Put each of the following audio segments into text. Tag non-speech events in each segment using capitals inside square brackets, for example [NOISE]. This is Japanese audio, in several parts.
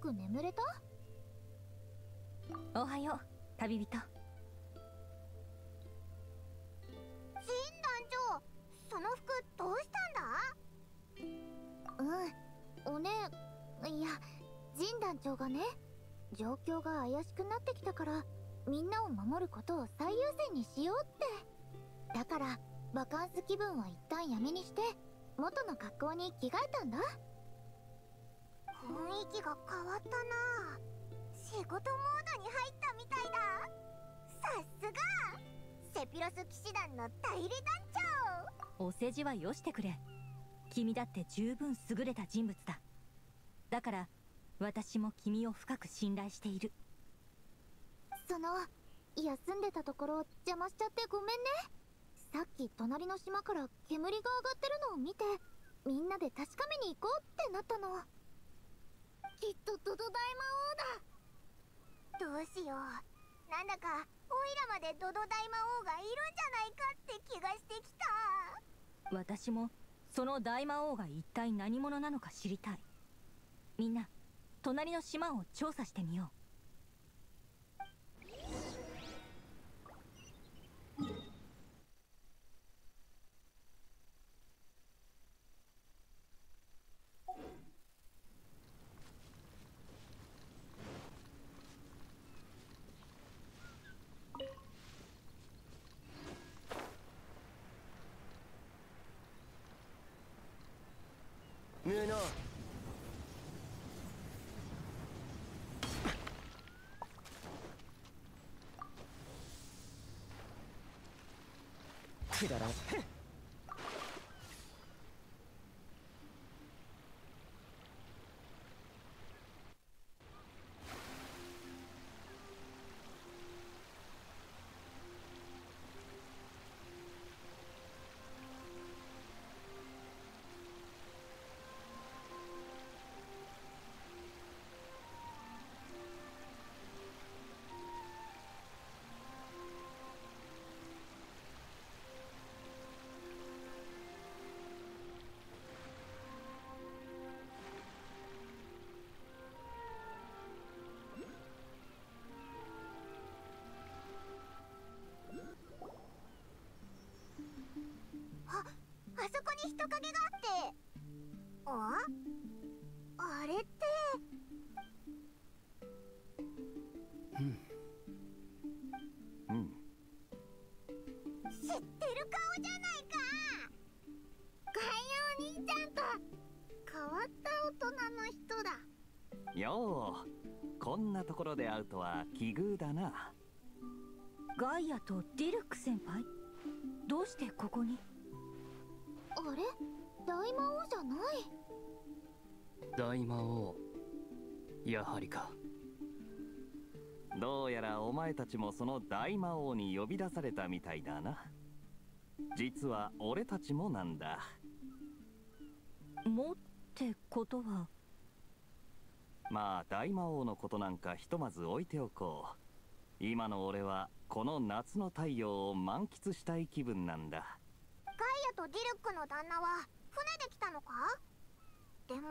く眠れた？おはよう旅人。陣団長その服どうしたんだ？うんおねいや陣団長がね状況が怪しくなってきたからみんなを守ることを最優先にしようって。だからバカンス気分は一旦やめにして元の格好に着替えたんだ雰囲気が変わったな。仕事モードに入ったみたいだ。さすが。セピロス騎士団の代理団長お世辞はよしてくれ。君だって十分優れた人物だ。だから私も君を深く信頼している。その休んでたところ邪魔しちゃってごめんね。さっき隣の島から煙が上がってるのを見てみんなで確かめに行こうってなったのきっとドド大魔王だ。どうしよう。なんだかオイラまでドド大魔王がいるんじゃないかって気がしてきた。私もその大魔王が一体何者なのか知りたい。みんな隣の島を調査してみよう無能くだろに人影があって。あ？あれって。うん。うん。知ってる顔じゃないか。ガイオ兄ちゃんと変わった大人の人だ。よう。こんなところで会うとは奇遇だな。ガイアとディルック先輩？どうしてここに？あれ？大魔王じゃない？大魔王。やはりか。どうやらお前たちもその大魔王に呼び出されたみたいだな。実は俺たちもなんだ。もってことは？まあ大魔王のことなんかひとまず置いておこう。今の俺はこの夏の太陽を満喫したい気分なんだガイアとディルックの旦那は船で来たのか？でも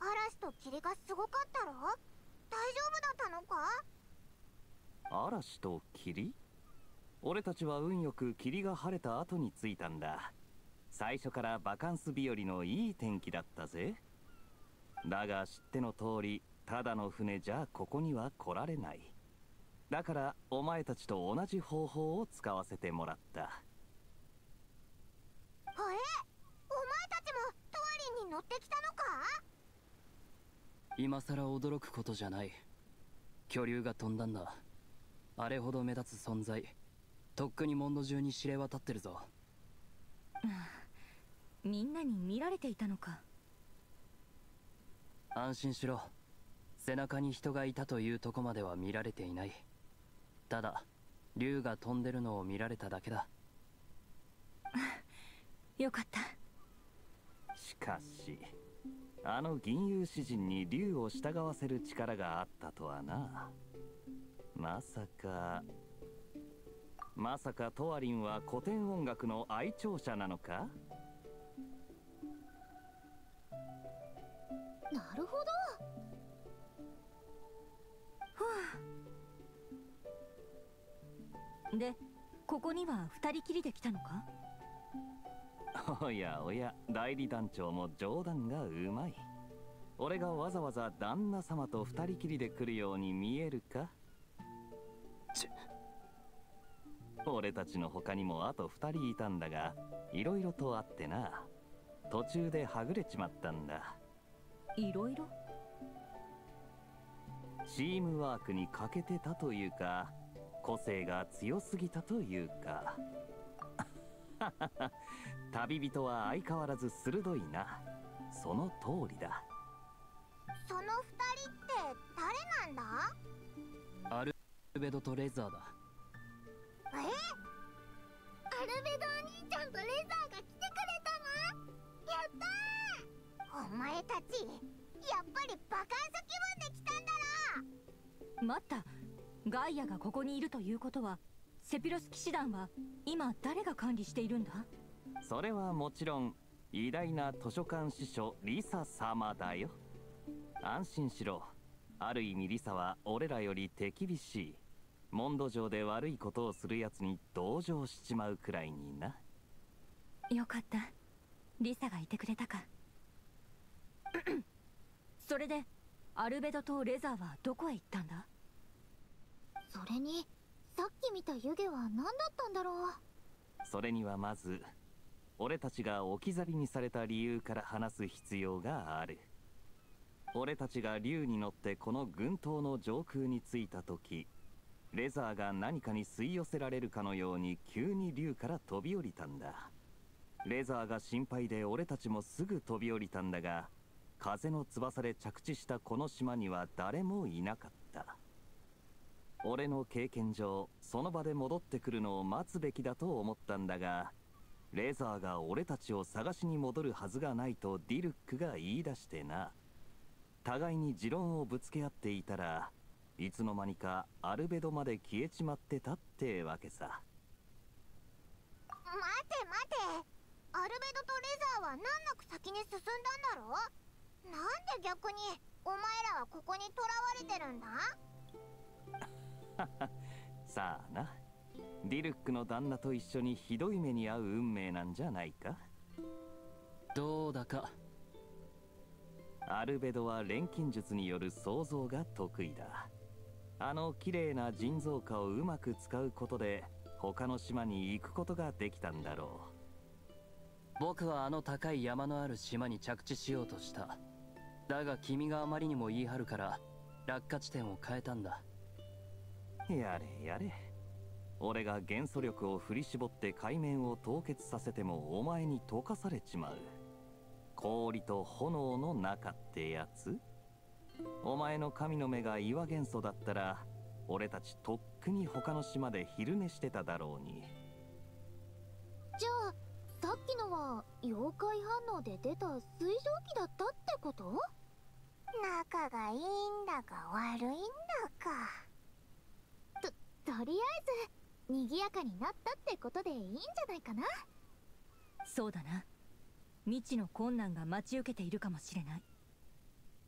嵐と霧がすごかったろ？大丈夫だったのか？嵐と霧？俺たちは運よく霧が晴れた後に着いたんだ。最初からバカンス日和のいい天気だったぜ。だが知っての通りただの船じゃここには来られない。だからお前たちと同じ方法を使わせてもらった。えお前たちもトワリンに乗ってきたのか？今さら驚くことじゃない。巨竜が飛んだんだ。あれほど目立つ存在。とっくにモンド中に知れ渡ってるぞ。みんなに見られていたのか。安心しろ。背中に人がいたというとこまでは見られていない。ただ竜が飛んでるのを見られただけだ [LAUGHS] よかった。しかしあの銀融詩人に竜を従わせる力があったとはな。まさかまさかトワリンは古典音楽の愛聴者なのか？なるほど。はあでここには2人きりで来たのか？おやおや代理団長も冗談がうまい。俺がわざわざ旦那様と二人きりで来るように見えるか？ち俺たちの他にもあと二人いたんだがいろいろとあってな。途中ではぐれちまったんだ。いろいろ？チームワークに欠けてたというか個性が強すぎたというか [LAUGHS] 旅人は相変わらず鋭いな。その通りだ。その二人って誰なんだ？アルベドとレザーだ。え？アルベドお兄ちゃんとレザーが来てくれたの？やったー！お前たちやっぱりバカンス気分で来たんだろ！待った。ガイアがここにいるということはセピロス騎士団は今誰が管理しているんだ？それはもちろん偉大な図書館司書リサ様だよ。安心しろ。ある意味リサは俺らより手厳しい。モンド上で悪いことをする奴に同情しちまうくらいにな。よかった。リサがいてくれたか。[CLEARS THROAT] それでアルベドとレザーはどこへ行ったんだ？それにさっき見た湯気は何だったんだろう？それにはまず俺たちが置き去りにされた理由から話す必要がある。俺たちが竜に乗ってこの群島の上空に着いた時レザーが何かに吸い寄せられるかのように急に竜から飛び降りたんだ。レザーが心配で俺たちもすぐ飛び降りたんだが風の翼で着地したこの島には誰もいなかった。俺の経験上その場で戻ってくるのを待つべきだと思ったんだがレザーが俺たちを探しに戻るはずがないとディルックが言い出してな。互いに持論をぶつけ合っていたらいつの間にかアルベドまで消えちまってたってわけさ。待て待て。アルベドとレザーは難なく先に進んだんだろ？なんで逆にお前らはここに囚われてるんだ？[LAUGHS] さあな。ディルックの旦那と一緒にひどい目に遭う運命なんじゃないか？どうだか。アルベドは錬金術による創造が得意だ。あの綺麗な人造花をうまく使うことで他の島に行くことができたんだろ僕はあの高い山のある島に着地しようとした。だが君があまりにも言い張るから落下地点を変えたんだ。うやれやれ。俺が元素力を振り絞って海面を凍結させてもお前に溶かされちまう。氷と炎の中ってやつ？お前の神の目が岩元素だったら俺たちとっくに他の島で昼寝してただろうに。じゃあさっきのは妖怪反応で出た水蒸気だったってこと？仲がいいんだか悪いんだか。とりあえず賑やかになったってことでいいんじゃないかな。そうだな。未知の困難が待ち受けているかもしれない。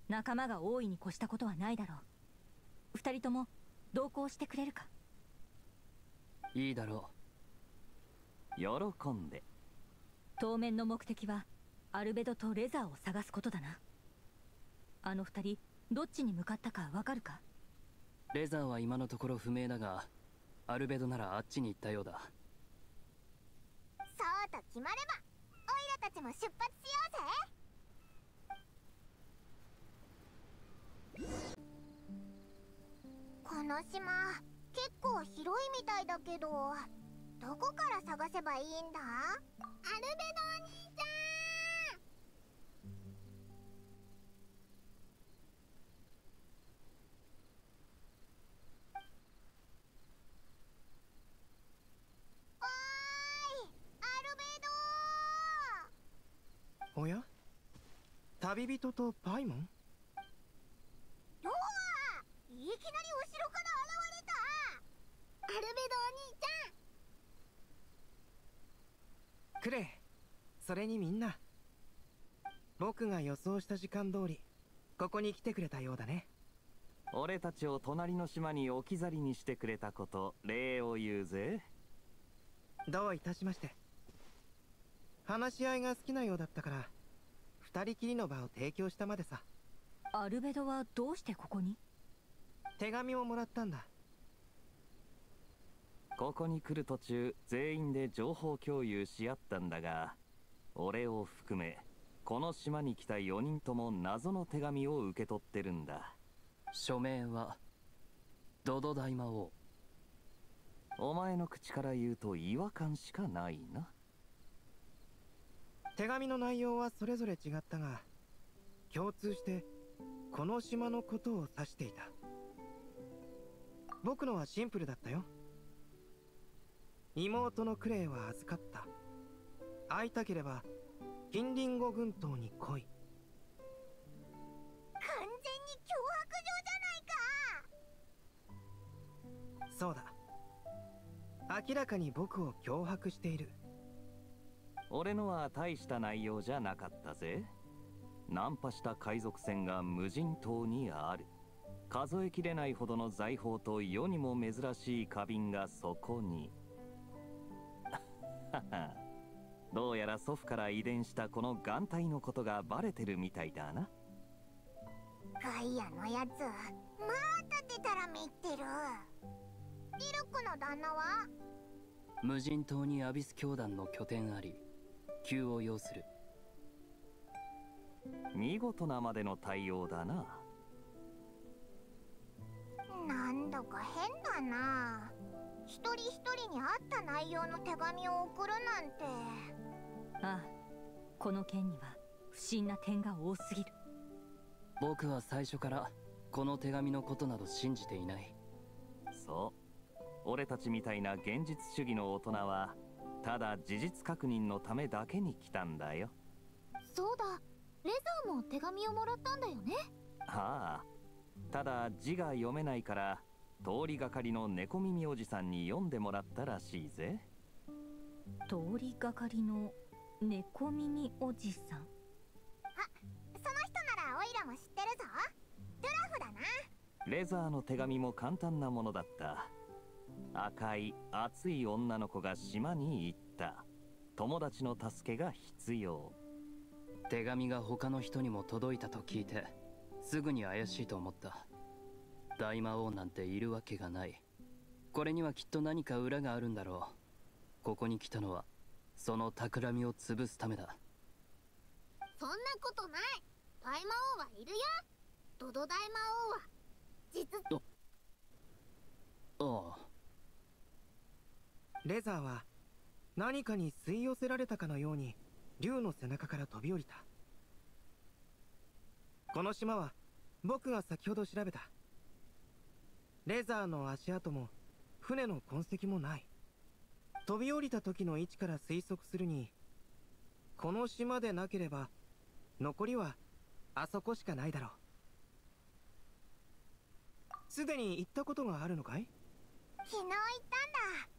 仲間が大いに越したことはないだろう。二人とも同行してくれるか？いいだろ喜んで。当面の目的はアルベドとレザーを探すことだな。あの二人どっちに向かったかわかるか？うレザーは今のところ不明だがアルベドならあっちに行ったようだ。そうと決まればオイラたちも出発しようぜ。この島結構広いみたいだけどどこから探せばいいんだ？アルベドお兄ちゃん。旅人とパイモン？うわいきなり後ろから現れた。アルベドお兄ちゃんくれそれにみんな。僕が予想した時間通りここに来てくれたようだね。俺たちを隣の島に置き去りにしてくれたこと礼を言うぜ。どういたしまして。話し合いが好きなようだったから二人きりの場を提供したまでさ。アルベドはどうしてここに？手紙をもらったんだ。ここに来る途中全員で情報共有し合ったんだが俺を含めこの島に来た4人とも謎の手紙を受け取ってるんだ。署名はドド大魔王お前の口から言うと違和感しかないな手紙の内容はそれぞれ違ったが共通してこの島のことを指していた。僕のはシンプルだったよ。妹のクレイは預かった。会いたければ近隣語群島に来い。完全に脅迫状じゃないか。そうだ。明らかに僕を脅迫している俺のは大した内容じゃなかったぜ。ナンパした海賊船が無人島にある。数えきれないほどの財宝と世にも珍しい花瓶がそこに。どうやら祖父から遺伝したこの眼帯のことがバレてるみたいだな。ガイアのやつ。またでたらめってる。リルクの旦那は？無人島にアビス教団の拠点あり急を要する。見事なまでの対応だな。なんだか変だな。一人一人に合った内容の手紙を送るなんて。ああこの件には不審な点が多すぎる。僕は最初からこの手紙のことなど信じていない。そう。俺たちみたいな現実主義の大人はただ事実確認のためだけに来たんだよ。そうだ。レザーも手紙をもらったんだよね。はあ。ただ字が読めないから通りがかりの猫耳おじさんに読んでもらったらしいぜ。通りがかりの猫耳おじさん。その人ならオイラも知ってるぞ。ドラフだな。レザーの手紙も簡単なものだった赤い熱い女の子が島に行った。友達の助けが必要。手紙が他の人にも届いたと聞いてすぐに怪しいと思った。大魔王なんているわけがない。これにはきっと何か裏があるんだろう。ここに来たのはその企みを潰すためだ。そんなことない。大魔王はいるよ。ドド大魔王は実ああレザーは何かに吸い寄せられたかのように竜の背中から飛び降りた。この島は僕が先ほど調べた。レザーの足跡も船の痕跡もない。飛び降りた時の位置から推測するにこの島でなければ残りはあそこしかないだろう。すでに行ったことがあるのかい？昨日行ったんだ。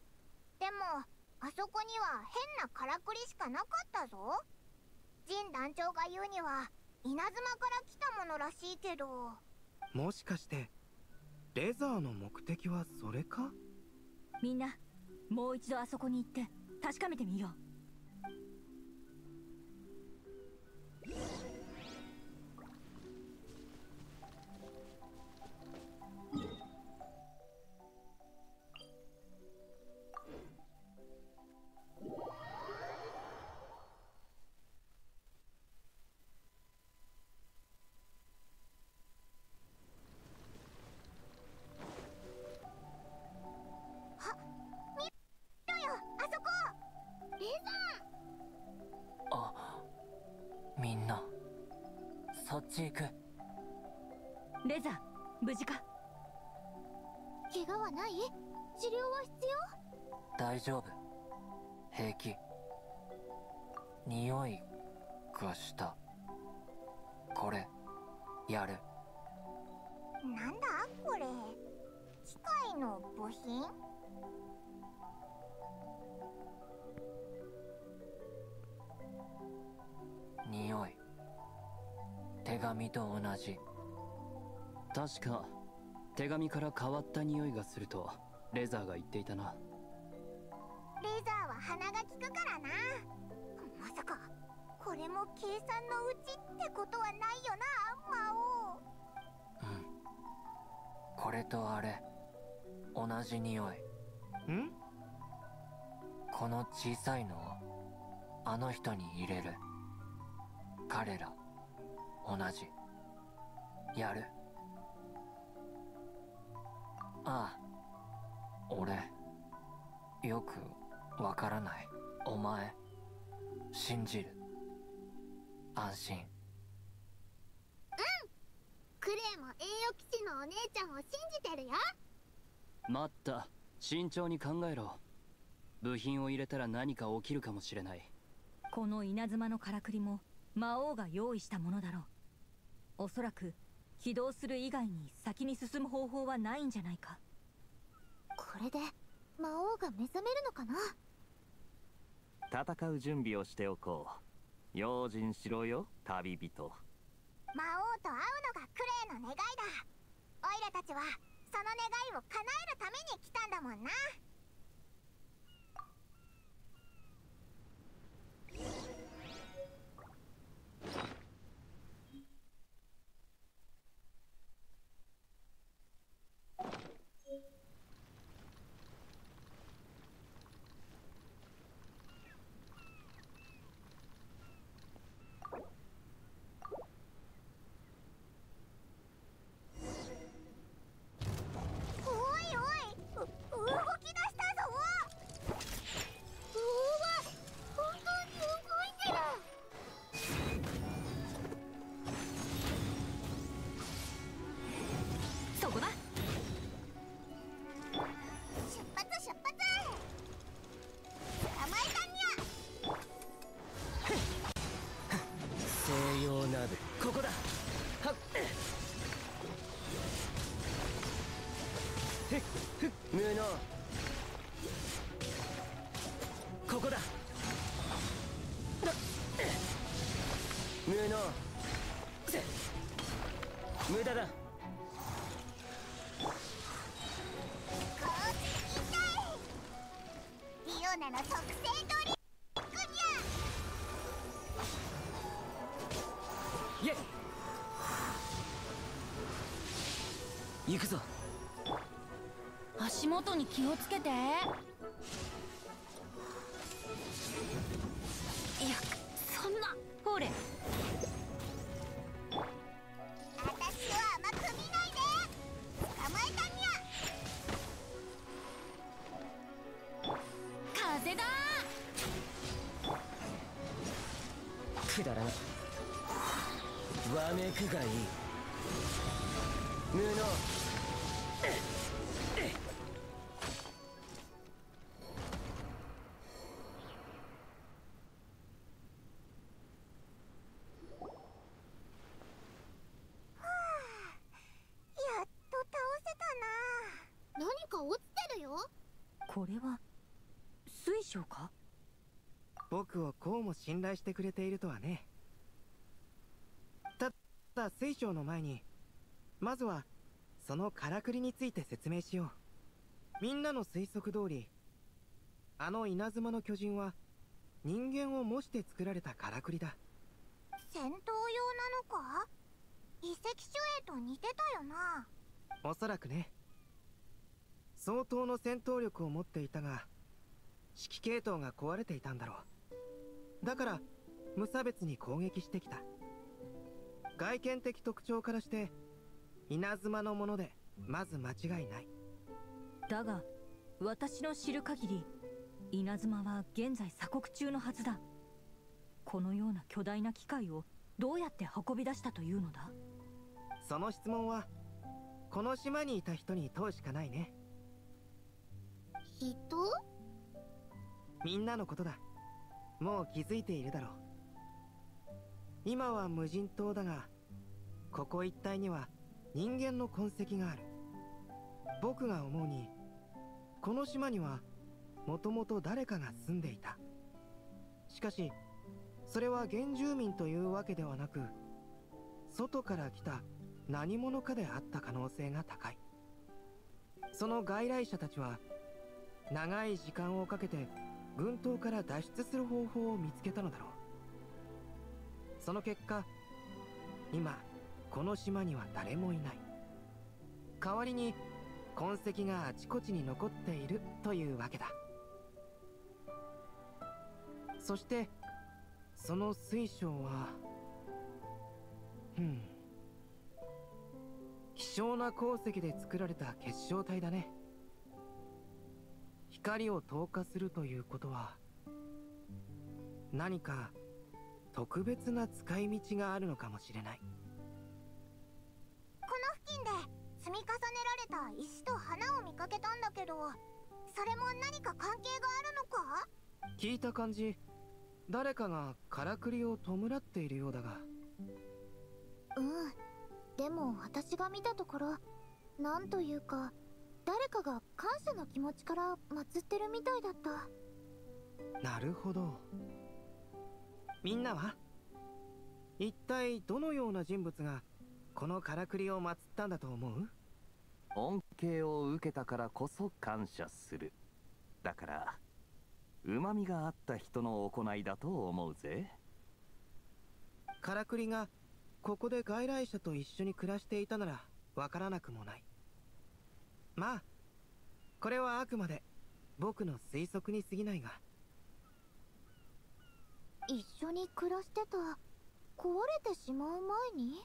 でもあそこには変なからくりしかなかったぞ。ジン団長が言うには稲妻から来たものらしいけど。もしかしてレザーの目的はそれか？みんなもう一度あそこに行って確かめてみよう怪我はない？治療は必大丈夫。平気。匂いがした。これやる。ーなんだこれ？機械の部品？匂い。手紙と同じ。確か手紙から変わった匂いがするとレザーが言っていたな。レザーは鼻が利くからな。まさかこれも計算のうちってことはないよな魔王うん。これとあれ同じ匂い。ん？この小さいのをあの人に入れる。彼ら同じ。やるああ。俺よくわからない。お前信じる。安心。クレイも栄養騎士のお姉ちゃんを信じてるよ。待った。慎重に考えろ。部品を入れたら何か起きるかもしれない。この稲妻のからくりも魔王が用意したものだろう。おそらく起動する以外に先に進む方法はないんじゃないか？これで魔王が目覚めるのかな？戦う準備をしておこう。用心しろよ旅人。魔王と会うのがクレイの願いだ。オイラたちはその願いを叶えるために来たんだもんな足元に気をつけて。いやそんな。ほれ。私を甘く見ないで。捕まえたにゃ。風だ。くだらなわめくがいい。無能信頼してくれているとはね。ただ水晶の前にまずはそのからくりについて説明しよう。みんなの推測通りあの稲妻の巨人は人間を模して作られたからくりだ。戦闘用なのか？遺跡守衛と似てたよな。おそらくね。相当の戦闘力を持っていたが指揮系統が壊れていたんだろうだから無差別に攻撃してきた。外見的特徴からして稲妻のものでまず間違いない。だが私の知る限り稲妻は現在鎖国中のはずだ。このような巨大な機械をどうやって運び出したというのだ？その質問はこの島にいた人に問うしかないね。人？みんなのことだもう気づいているだろう。今は無人島だがここ一帯には人間の痕跡がある。僕が思うにこの島にはもともと誰かが住んでいた。しかしそれは原住民というわけではなく外から来た何者かであった可能性が高い。その外来者たちは長い時間をかけて軍島から脱出する方法を見つけたのだろう。その結果今この島には誰もいない。代わりに痕跡があちこちに残っているというわけだ。そしてその水晶はうん。希少な鉱石で作られた結晶体だね。光を透過するということは何か特別な使い道があるのかもしれない。この付近で積み重ねられた石と花を見かけたんだけどそれも何か関係があるのか？聞いた感じ。誰かがからくりを弔っているようだが。うん。でも私が見たところなんというか誰かが感謝の気持ちから祀ってるみたいだった。なるほど。みんなは？一体どのような人物がこのからくりを祀ったんだと思う？恩恵を受けたからこそ感謝する。だから旨味があった人の行いだと思うぜ。からくりがここで外来者と一緒に暮らしていたならわからなくもないまあこれはあくまで僕の推測に過ぎないが。一緒に暮らしてた壊れてしまう前に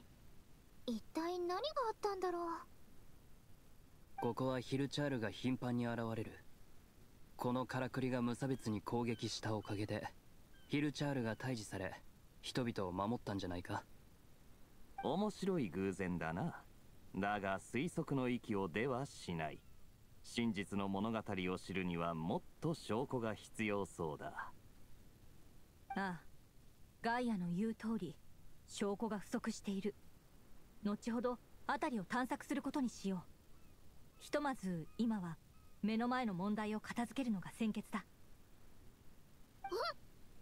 一体何があったんだろう。ここはヒルチャールが頻繁に現れる。このからくりが無差別に攻撃したおかげでヒルチャールが退治され人々を守ったんじゃないか。面白い偶然だなだが推測の域をではしない。真実の物語を知るにはもっと証拠が必要そうだ。ああガイアの言う通り証拠が不足している。後ほど辺りを探索することにしよう。ひとまず今は目の前の問題を片付けるのが先決だ。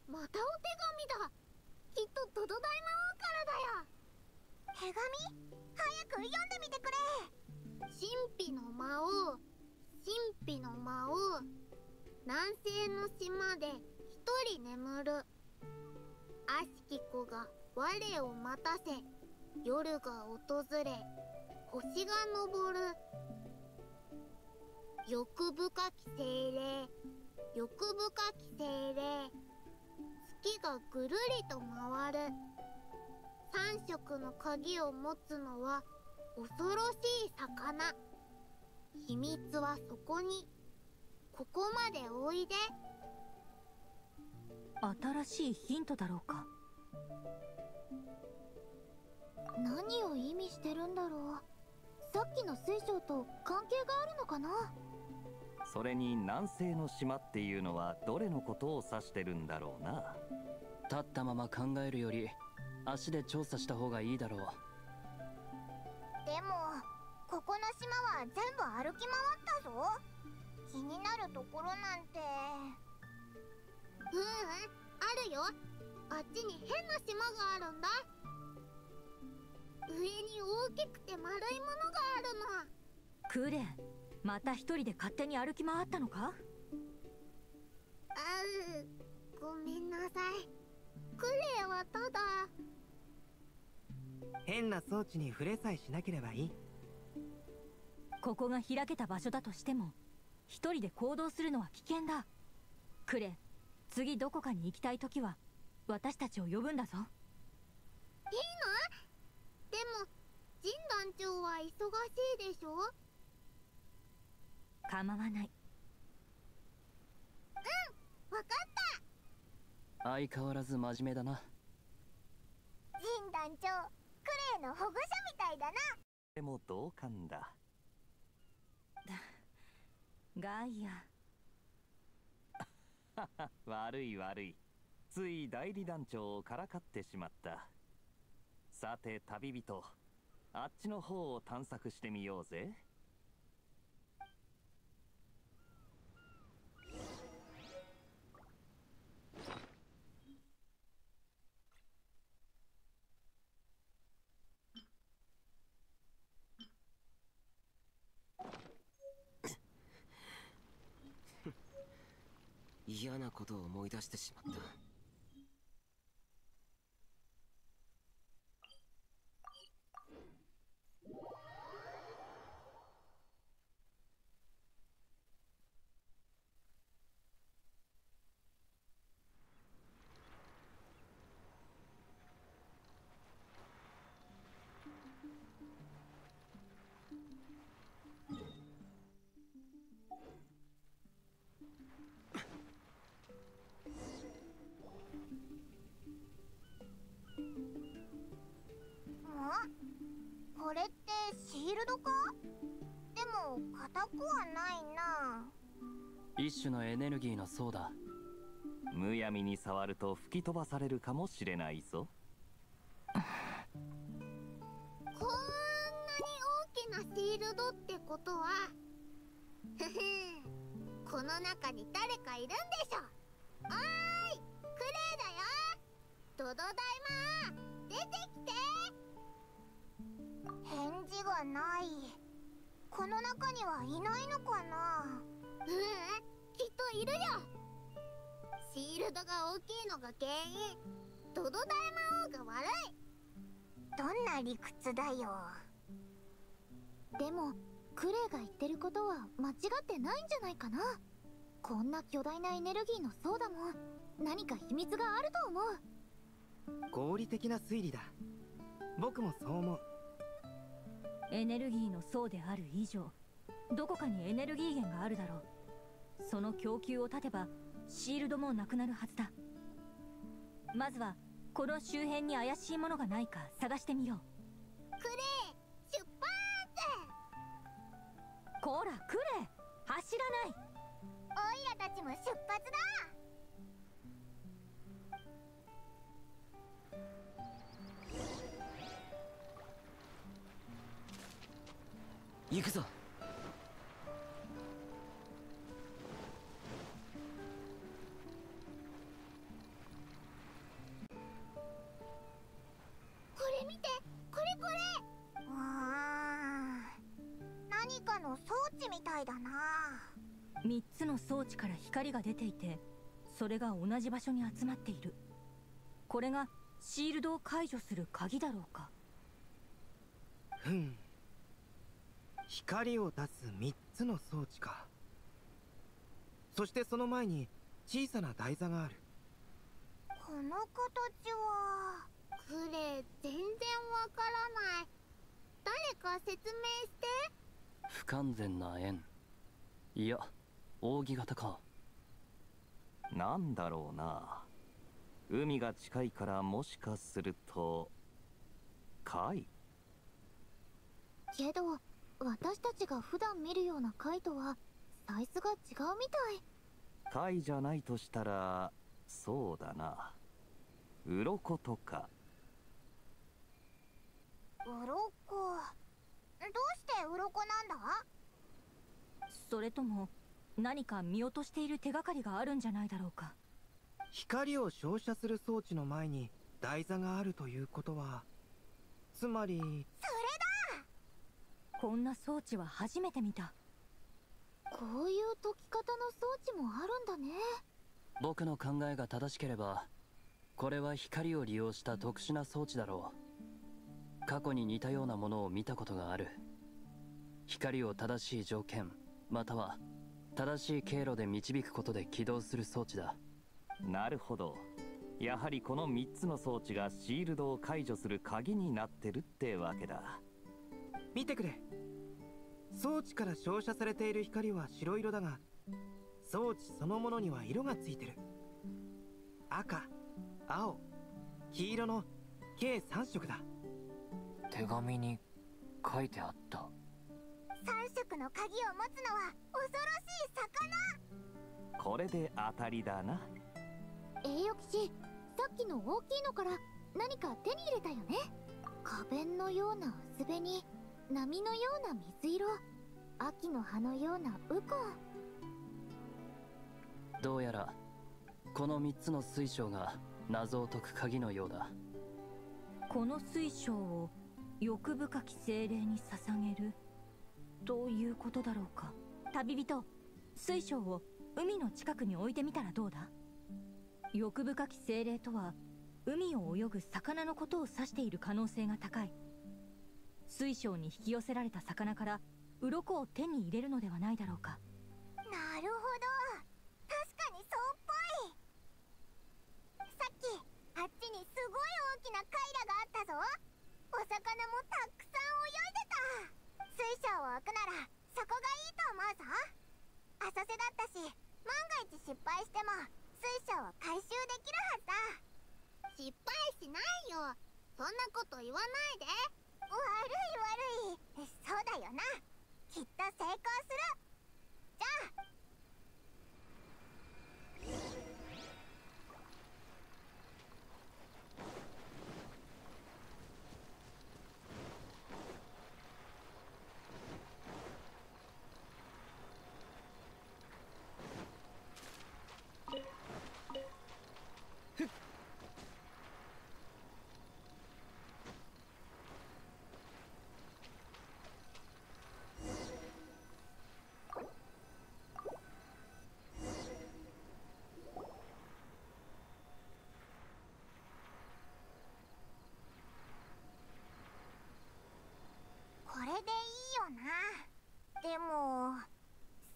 またお手紙だ。きっとトド大魔王からだよ読んでみてくれ。神秘の魔王神秘の魔王南西の島で一人眠る。悪しき子が我を待たせ夜が訪れ星が昇る。欲深き精霊欲深き精霊月がぐるりと回る。三色の鍵を持つのは恐ろしい魚。秘密はそこに。ここまでおいで。新しいヒントだろうか。何を意味してるんだろう。さっきの水晶と関係があるのかな。それに南西の島っていうのはどれのことを指してるんだろうな。立ったまま考えるより足で調査した方がいいだろうでもここの島は全部歩き回ったぞ。気になるところなんて。ううんあるよ。あっちに変な島があるんだ。上に大きくて丸いものがあるの。クレンまた一人で勝手に歩き回ったのか？あうごめんなさい。クレアはただ変な装置に触れさえしなければいい。ここが開けた場所だとしても一人で行動するのは危険だ。クレ次どこかに行きたい時は私たちを呼ぶんだぞ。いいの？でも神団長は忙しいでしょ？構わない。わかった。相変わらず真面目だな。神団長クレイの保護者みたいだな。でも同感だ。ガイア。[LAUGHS] 悪い悪い。つい代理団長をからかってしまった。さて旅人あっちの方を探索してみようぜことを思い出してしまった。か？でも硬くはないな。一種のエネルギーの層だ。むやみに触ると吹き飛ばされるかもしれないぞ。こんなに大きなシールドってことは？[LAUGHS] この中に誰かいるんでしょおーいクレイだよ。ドドダイマー出てきて返事がない。この中にはいないのかな？ううんきっといるよ。シールドが大きいのが原因。ドドダイマ王が悪い。どんな理屈だよ？でもクレイが言ってることは間違ってないんじゃないかな。こんな巨大なエネルギーの層だもん何か秘密があると思う。合理的な推理だ。僕もそう思うエネルギーの層である以上どこかにエネルギー源があるだろう。その供給を断てばシールドもなくなるはずだ。まずはこの周辺に怪しいものがないか探してみよう。クレイ出発！こらクレ走らない！オイラたちも出発だ行くぞ。これ見て。これこれ。うー。ん何かの装置みたいだな。3つの装置から光が出ていてそれが同じ場所に集まっている。これがシールドを解除する鍵だろうか。ふん光を出す3つの装置か。そしてその前に小さな台座がある。この形はクレイ全然わからない。誰か説明して。不完全な円。いや扇形か。なんだろうな。海が近いからもしかすると貝？けど私たちが普段見るような貝とはサイズが違うみたい。貝じゃないとしたらそうだな。鱗とか。鱗？どうして鱗なんだ？それとも何か見落としている手がかりがあるんじゃないだろうか？光を照射する装置の前に台座があるということはつまりこんな装置は初めて見た。こういう解き方の装置もあるんだね。僕の考えが正しければこれは光を利用した特殊な装置だろう。過去に似たようなものを見たことがある。光を正しい条件または正しい経路で導くことで起動する装置だ。なるほど。やはりこの3つの装置がシールドを解除する鍵になってるってわけだ見てくれ。装置から照射されている光は白色だが装置そのものには色がついてる。赤青黄色の計3色だ。手紙に書いてあった。3色の鍵を持つのは恐ろしい魚。これで当たりだな。栄誉騎士さっきの大きいのから何か手に入れたよね。花弁のような薄紅波のような水色。秋の葉のようなウコン。どうやらこの3つの水晶が謎を解く鍵のようだ。この水晶を欲深き精霊に捧げる。ということだろうか。旅人水晶を海の近くに置いてみたらどうだ？欲深き精霊とは海を泳ぐ魚のことを指している可能性が高い。水晶に引き寄せられた魚から鱗を手に入れるのではないだろうか。なるほど。確かにそうっぽい。さっきあっちにすごい大きなカイラがあったぞ。お魚もたくさん泳いでた。水晶を置くならそこがいいと思うぞ。浅瀬だったし万が一失敗しても水晶を回収できるはずだ。失敗しないよ。そんなこと言わないで悪い悪いそうだよなきっと成功するじゃあこれでいいよなでも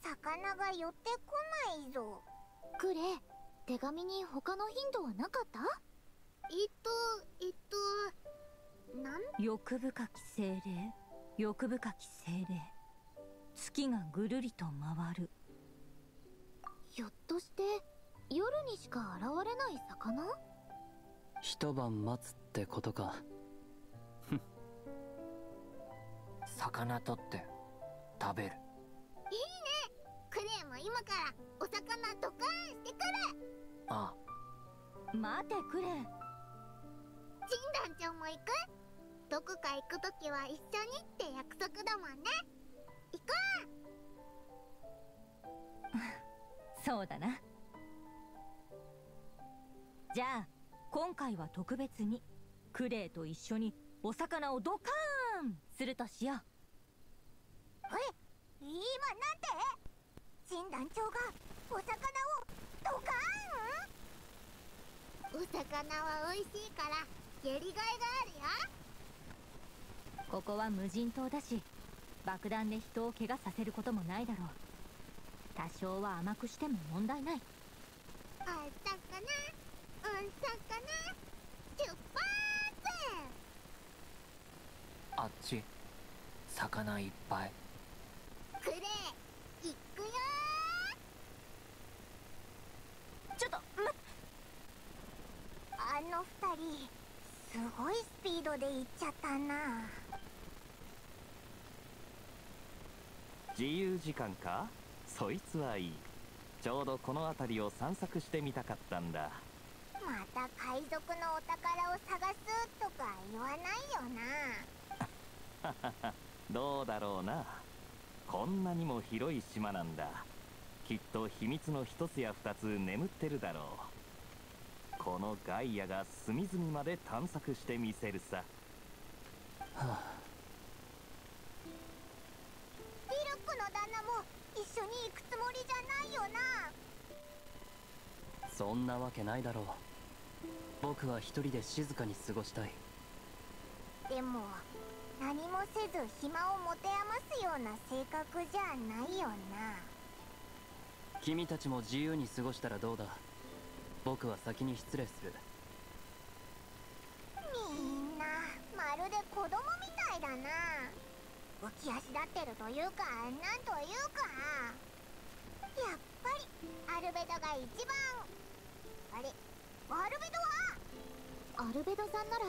魚が寄ってこないぞ。クレ手紙に他のヒントはなかった？えっとえっとなん？欲深き精霊？欲深き精霊？月がぐるりと回る。ひょっとして夜にしか現れない魚？一晩待つってことか。魚取って食べるからお魚ドカーンしてくる。あ。待てくれ。ジン団長も行く？どこか行くときは一緒にって約束だもんね。行こ [LAUGHS] そうだな。じゃあ今回は特別にクレイと一緒にお魚をドカーンするとしよう。え今なんて？ジン団長がお魚をドカーン？お魚は美味しいからやりがいがあるよ。ここは無人島だし爆弾で人を怪我させることもないだろう。多少は甘くしても問題ない。お魚お魚？出発！あっち魚いっぱい。クレイ行くよちょっと待あの二人すごいスピードで行っちゃったな。自由時間か？そいつはいい。ちょうどこの辺りを散策してみたかったんだ。また海賊のお宝を探すとか言わないよな。[LAUGHS] どうだろうな。こんなにも広い島なんだ。きっと秘密の一つや二つ眠ってるだろうこのガイアが隅々まで探索してみせるさ。ディルックの旦那も一緒に行くつもりじゃないよな。そんなわけないだろう。僕は一人で静かに過ごしたい。でも何もせず暇を持て余すような性格じゃないよな。君たちも自由に過ごしたらどうだ？僕は先に失礼する。みんなまるで子供みたいだな。浮き足立ってるというかなんというか。やっぱりアルベドが一番。あれアルベドは？アルベドさんなら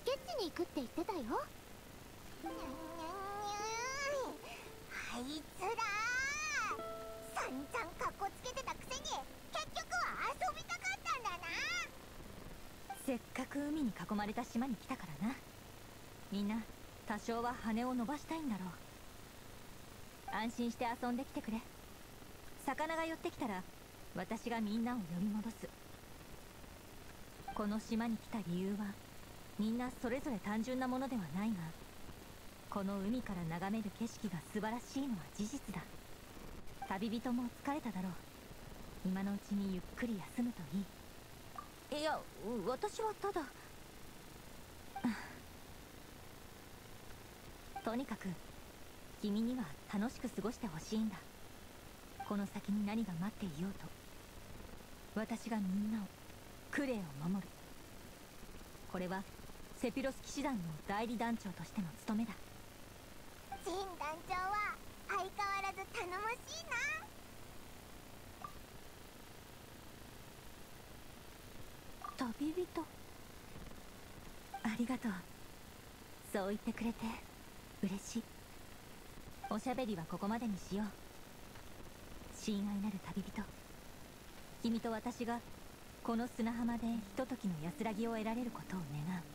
スケッチに行くって言ってたよ。にゃんにゃんにゃん。あいつら。散々カッコつけてたくせに結局は遊びたかった。せっかく海に囲まれた島に来たからな。みんな多少は羽を伸ばしたいんだろう。安心して遊んできてくれ。魚が寄ってきたら私がみんなを呼び戻す。この島に来た理由はみんなそれぞれ単純なものではないがこの海から眺める景色が素晴らしいのは事実だ。旅人も疲れただろう。今のうちにゆっくり休むといい。いや私はただ。とにかく君には楽しく過ごしてほしいんだ。この先に何が待っていようと。私がみんなをクレイを守る。これはセピロス騎士団の代理団長としての務めだ。ジン団長は相変わらず頼もしいな。旅人。ありがとう。そう言ってくれて。嬉しい。おしゃべりはここまでにしよう。親愛なる旅人。君と私がこの砂浜でひとときの安らぎを得られることを願う。